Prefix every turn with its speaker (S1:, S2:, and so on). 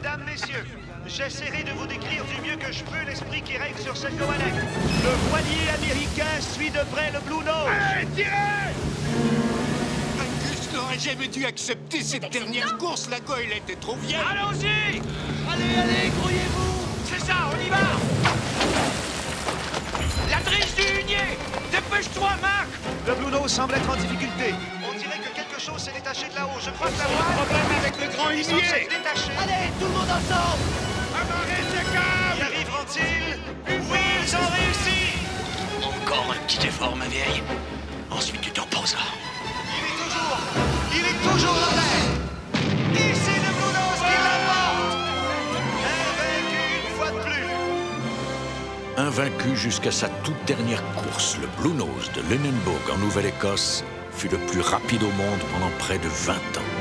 S1: Mesdames, messieurs, j'essaierai de vous décrire du mieux que je peux l'esprit qui règne sur cette goélette. Le voilier américain suit de près le Blue Nose.
S2: Allez, tirez
S3: Angus n'aurait jamais dû accepter cette dernière course. La goélette est trop vieille.
S1: Allons-y Allez, allez, grouillez-vous C'est ça, on y va La triche du hunier Dépêche-toi, Marc Le Blue Nose semble être en difficulté. On dirait que quelque chose s'est détaché de là-haut. Je crois que la voile...
S2: Problème avec le grand hunier.
S4: Allez, ensemble
S2: Amarrez
S1: Y arriveront-ils? Oui, ils ont réussi
S5: Encore un petit effort, ma vieille. Ensuite, tu te reposeras.
S1: Il est toujours... Il est toujours en l'air Et c'est le Blue Nose qui l'emporte Invaincu une fois de plus
S6: Invaincu jusqu'à sa toute dernière course, le Blue Nose de Lunenburg en Nouvelle-Écosse fut le plus rapide au monde pendant près de 20 ans.